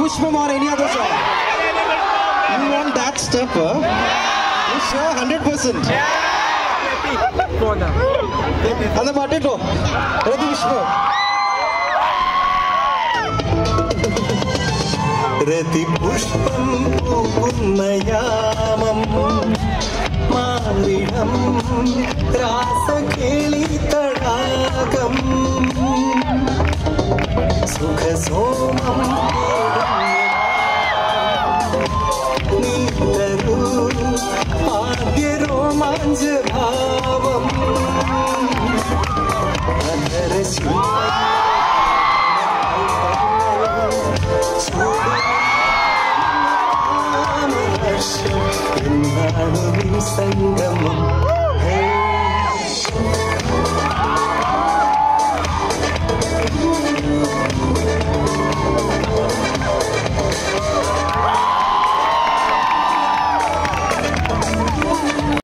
Pushpam or any other song. You want that step, huh? You sure? 100%. Go on now. And the party go. Ready, Vishnu. ప్రతి పుష్పం పూకున్నయామం మావిడం రాసకేళి తడాకం సుఖ సోమం bir romancı havam Ben neresi? Ben sen demem